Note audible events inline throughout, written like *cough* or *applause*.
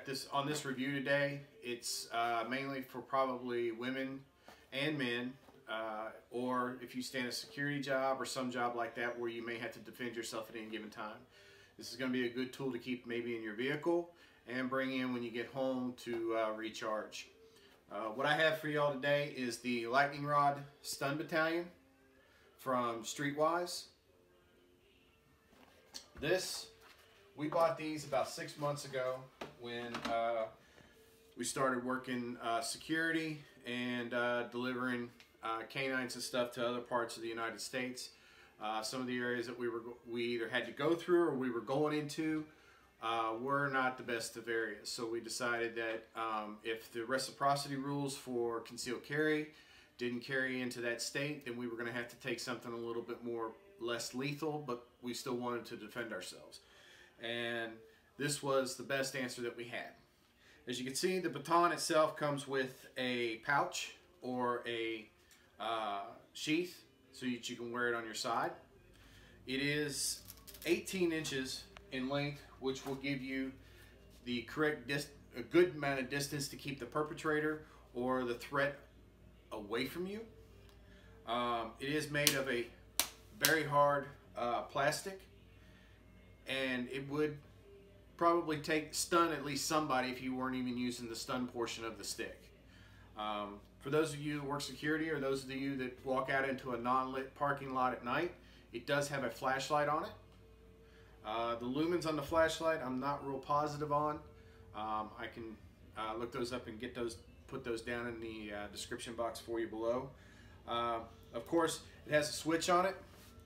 got this on this review today. It's uh, mainly for probably women and men, uh, or if you stand a security job or some job like that where you may have to defend yourself at any given time. This is going to be a good tool to keep maybe in your vehicle and bring in when you get home to uh, recharge. Uh, what I have for y'all today is the Lightning Rod Stun Baton from Streetwise. This, we bought these about six months ago when uh, we started working uh, security and uh, delivering uh, canines and stuff to other parts of the United States. Uh, some of the areas that we were we either had to go through or we were going into uh, were not the best of areas. So we decided that um, if the reciprocity rules for concealed carry didn't carry into that state, then we were going to have to take something a little bit more less lethal, but we still wanted to defend ourselves. And this was the best answer that we had. As you can see, the baton itself comes with a pouch or a uh, sheath so that you can wear it on your side. It is 18 inches in length, which will give you the correct a good amount of distance to keep the perpetrator or the threat away from you. Um, it is made of a very hard uh, plastic and it would probably take stun at least somebody if you weren't even using the stun portion of the stick. Um, for those of you who work security or those of you that walk out into a non-lit parking lot at night, it does have a flashlight on it. Uh, the lumens on the flashlight I'm not real positive on. Um, I can uh, look those up and get those, put those down in the uh, description box for you below. Uh, of course, it has a switch on it.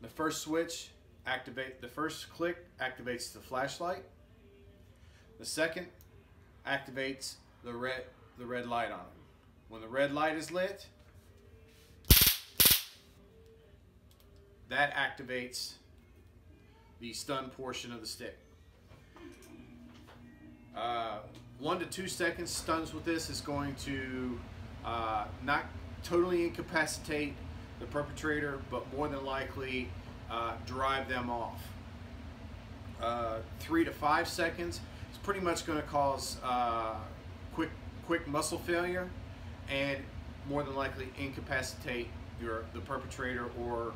The first switch activate the first click activates the flashlight. The second activates the red the red light on it. When the red light is lit, that activates the stun portion of the stick. Uh, one to two seconds stuns with this is going to uh, not totally incapacitate the perpetrator, but more than likely uh, drive them off. Uh, three to five seconds is pretty much going to cause uh, quick quick muscle failure and more than likely incapacitate your the perpetrator or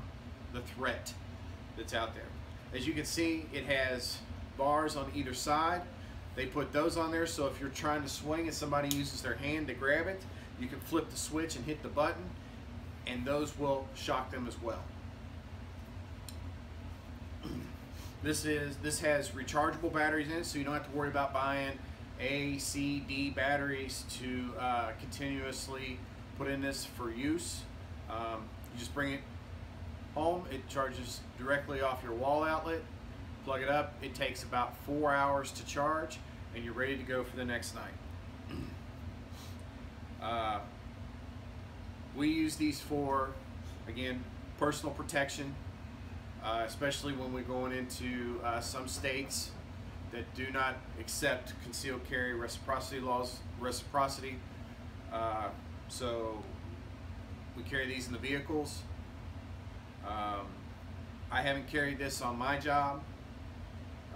the threat that's out there. As you can see, it has bars on either side. They put those on there so if you're trying to swing and somebody uses their hand to grab it, you can flip the switch and hit the button and those will shock them as well. This is this has rechargeable batteries in it, so you don't have to worry about buying A, C, D batteries to uh, continuously put in this for use. Um, you just bring it home. It charges directly off your wall outlet. Plug it up. It takes about four hours to charge, and you're ready to go for the next night. *clears throat* uh, we use these for, again, personal protection uh, especially when we're going into uh, some states that do not accept concealed carry reciprocity laws, reciprocity. Uh, so we carry these in the vehicles. Um, I haven't carried this on my job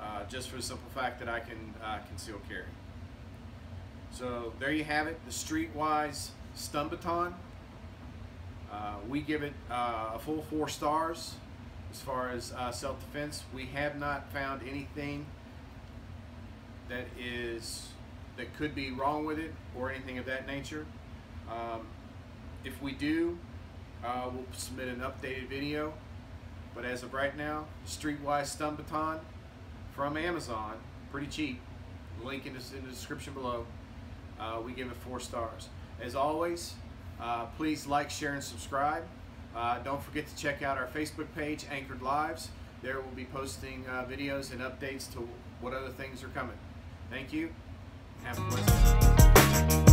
uh, just for the simple fact that I can uh, conceal carry. So there you have it, the Streetwise Stun Baton. Uh, we give it a full four stars as far as uh, self-defense. We have not found anything that is that could be wrong with it or anything of that nature. Um, if we do, uh, we'll submit an updated video. But as of right now, Streetwise Stun Baton from Amazon, pretty cheap. Link in the, in the description below. Uh, we give it four stars. As always, uh, please like, share, and subscribe. Uh, don't forget to check out our Facebook page, Anchored Lives. There we'll be posting uh, videos and updates to what other things are coming. Thank you. Have a blessed